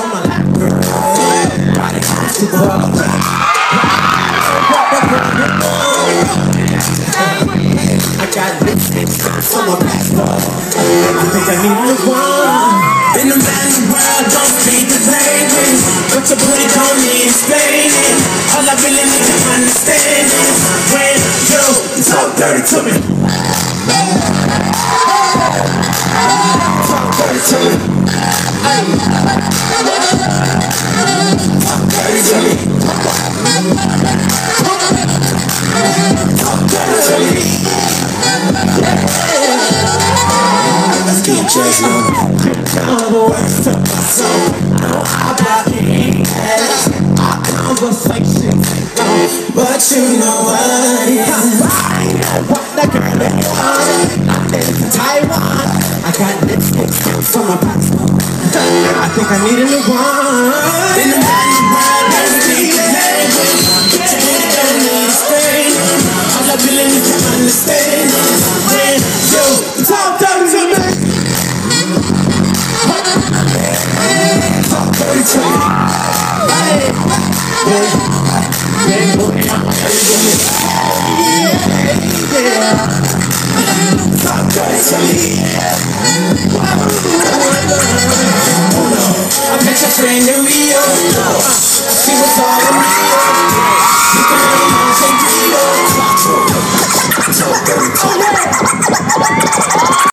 on my lap, girl. Body hot to the I got lipstick on my passport. I think I a one. In the world, don't the language. But your booty don't need explaining. All I really need to understand is when you talk dirty to me. Words to my soul. About it? Our conversations but you know what is. I know what the girl that you want. I'm in Taiwan. I got lipstick for my passport. I think I need a new one. I met your friend in Rio.